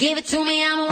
Give it to me, I'm a